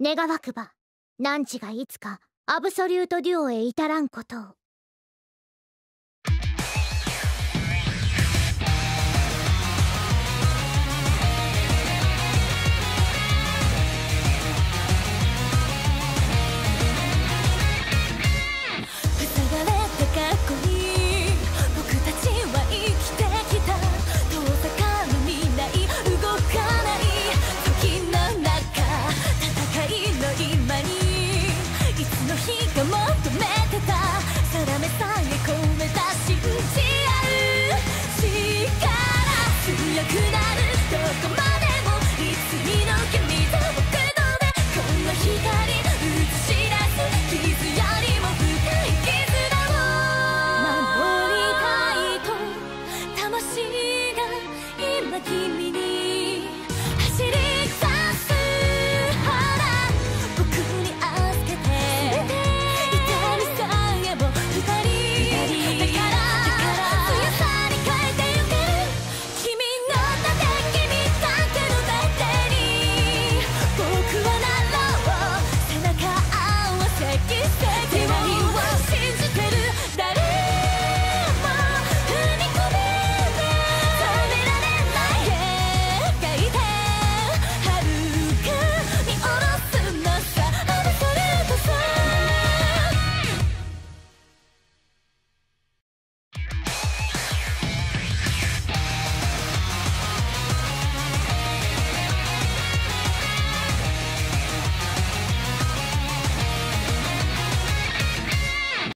願わくば汝がいつかアブソリュートデュオへ至らんことを。